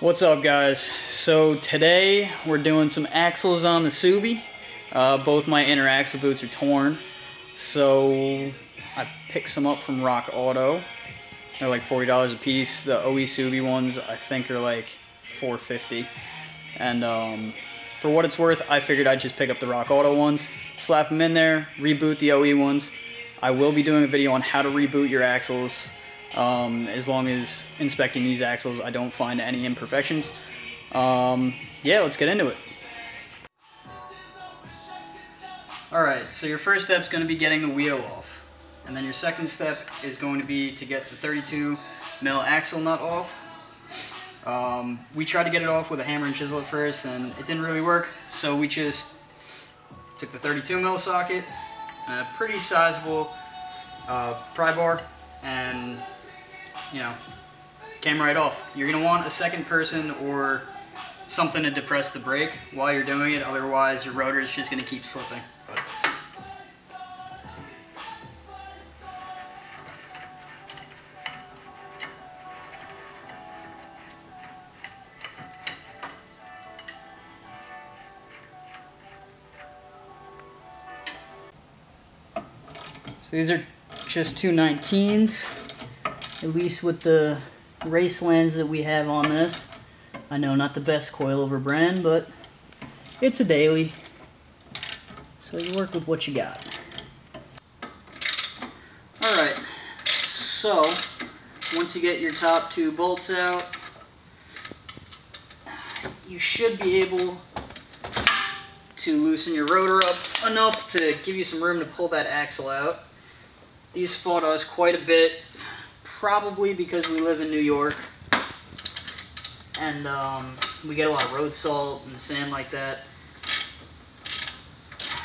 What's up guys? So today we're doing some axles on the Subie. Uh, both my inner axle boots are torn. So I picked some up from Rock Auto. They're like $40 a piece. The OE Subie ones I think are like 450 And um, for what it's worth, I figured I'd just pick up the Rock Auto ones, slap them in there, reboot the OE ones. I will be doing a video on how to reboot your axles um, as long as inspecting these axles I don't find any imperfections. Um, yeah, let's get into it. Alright, so your first step is going to be getting the wheel off. And then your second step is going to be to get the 32 mil axle nut off. Um, we tried to get it off with a hammer and chisel at first and it didn't really work, so we just took the 32 mil socket, a pretty sizable uh, pry bar, and you know, came right off. You're going to want a second person or something to depress the brake while you're doing it, otherwise your rotor is just going to keep slipping. So these are just two 19s at least with the Raceland that we have on this. I know not the best coilover brand, but it's a daily. So you work with what you got. Alright, so once you get your top two bolts out, you should be able to loosen your rotor up enough to give you some room to pull that axle out. These fought us quite a bit probably because we live in New York and um, we get a lot of road salt and sand like that.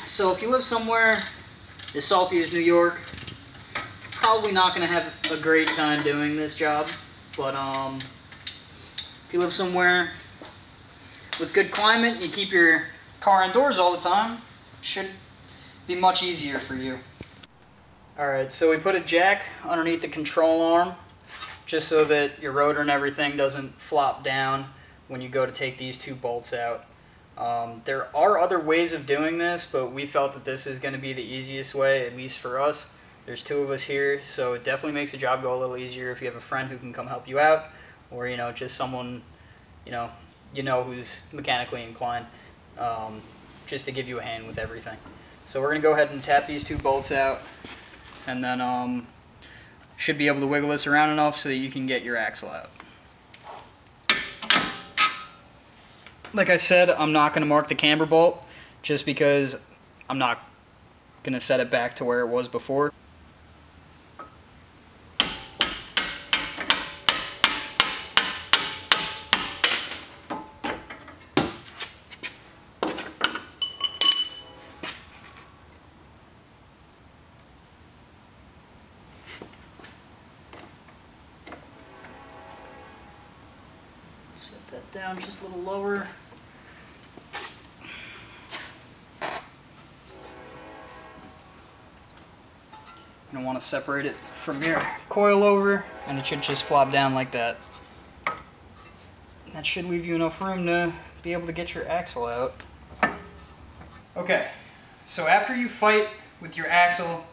So if you live somewhere as salty as New York, probably not going to have a great time doing this job. But um, if you live somewhere with good climate and you keep your car indoors all the time, should be much easier for you. Alright, so we put a jack underneath the control arm just so that your rotor and everything doesn't flop down when you go to take these two bolts out. Um, there are other ways of doing this, but we felt that this is going to be the easiest way, at least for us. There's two of us here, so it definitely makes the job go a little easier if you have a friend who can come help you out, or, you know, just someone, you know, you know who's mechanically inclined, um, just to give you a hand with everything. So we're going to go ahead and tap these two bolts out and then um, should be able to wiggle this around enough so that you can get your axle out. Like I said, I'm not going to mark the camber bolt just because I'm not going to set it back to where it was before. Set that down just a little lower. You don't want to separate it from your coilover and it should just flop down like that. That should leave you enough room to be able to get your axle out. Okay, so after you fight with your axle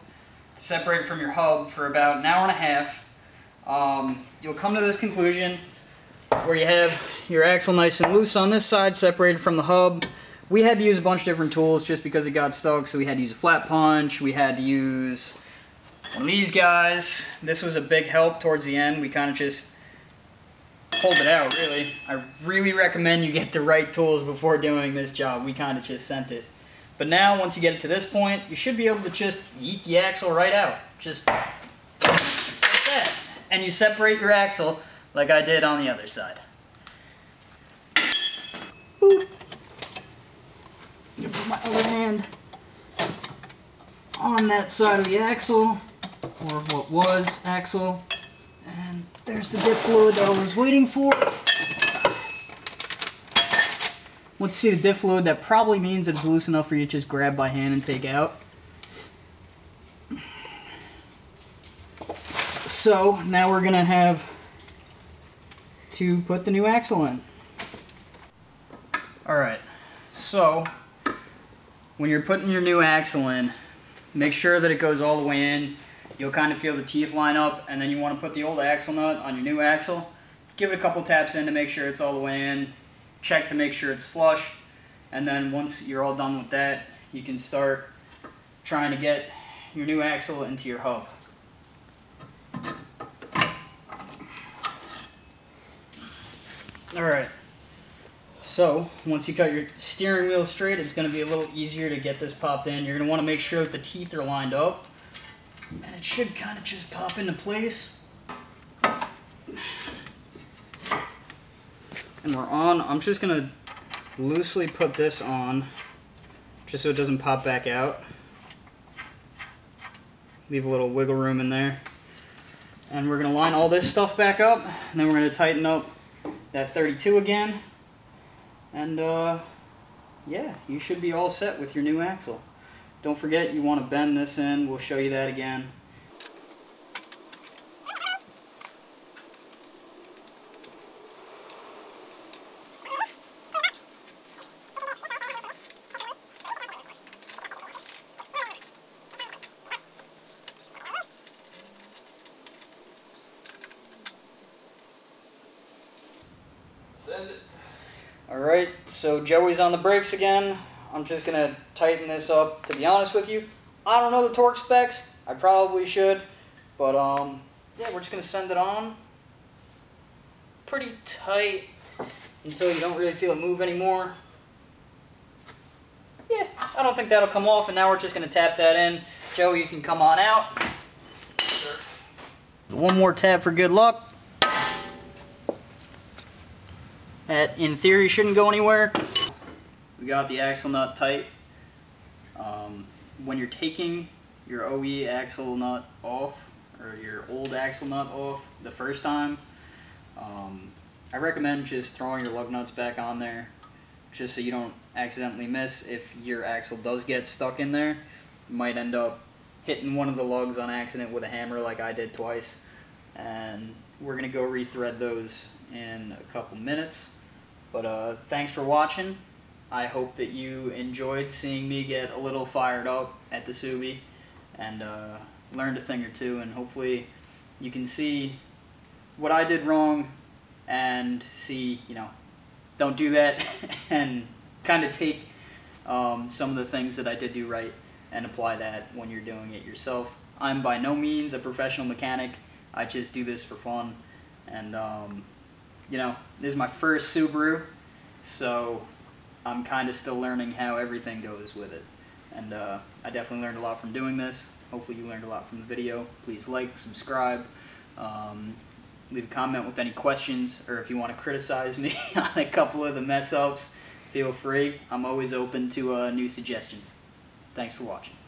to separate from your hub for about an hour and a half, um, you'll come to this conclusion where you have your axle nice and loose on this side, separated from the hub. We had to use a bunch of different tools just because it got stuck, so we had to use a flat punch, we had to use one of these guys. This was a big help towards the end. We kind of just pulled it out, really. I really recommend you get the right tools before doing this job. We kind of just sent it. But now, once you get it to this point, you should be able to just eat the axle right out. Just like that. And you separate your axle like I did on the other side. Boop. Put my other hand on that side of the axle, or what was axle, and there's the diff fluid that I was waiting for. Once you see the diff fluid, that probably means that it's loose enough for you to just grab by hand and take out. So now we're gonna have to put the new axle in. Alright, so when you're putting your new axle in, make sure that it goes all the way in. You'll kind of feel the teeth line up, and then you want to put the old axle nut on your new axle. Give it a couple taps in to make sure it's all the way in. Check to make sure it's flush. And then once you're all done with that, you can start trying to get your new axle into your hub. Alright, so once you cut your steering wheel straight, it's going to be a little easier to get this popped in. You're going to want to make sure that the teeth are lined up. And it should kind of just pop into place. And we're on. I'm just going to loosely put this on just so it doesn't pop back out. Leave a little wiggle room in there. And we're going to line all this stuff back up. And then we're going to tighten up that 32 again. And uh, yeah, you should be all set with your new axle. Don't forget you want to bend this in. We'll show you that again. Send it. Alright, so Joey's on the brakes again. I'm just going to tighten this up. To be honest with you, I don't know the torque specs. I probably should. But, um, yeah, we're just going to send it on. Pretty tight until you don't really feel it move anymore. Yeah, I don't think that'll come off, and now we're just going to tap that in. Joe, you can come on out. One more tap for good luck. That, in theory, shouldn't go anywhere. We got the axle nut tight. Um, when you're taking your OE axle nut off, or your old axle nut off the first time, um, I recommend just throwing your lug nuts back on there, just so you don't accidentally miss. If your axle does get stuck in there, you might end up hitting one of the lugs on accident with a hammer like I did twice. And we're going to go rethread those in a couple minutes. But uh, thanks for watching. I hope that you enjoyed seeing me get a little fired up at the Subie and uh, learned a thing or two. And hopefully you can see what I did wrong and see, you know, don't do that and kind of take um, some of the things that I did do right and apply that when you're doing it yourself. I'm by no means a professional mechanic. I just do this for fun. And, um, you know, this is my first Subaru, so I'm kind of still learning how everything goes with it. And uh, I definitely learned a lot from doing this. Hopefully you learned a lot from the video. Please like, subscribe, um, leave a comment with any questions, or if you want to criticize me on a couple of the mess ups, feel free. I'm always open to uh, new suggestions. Thanks for watching.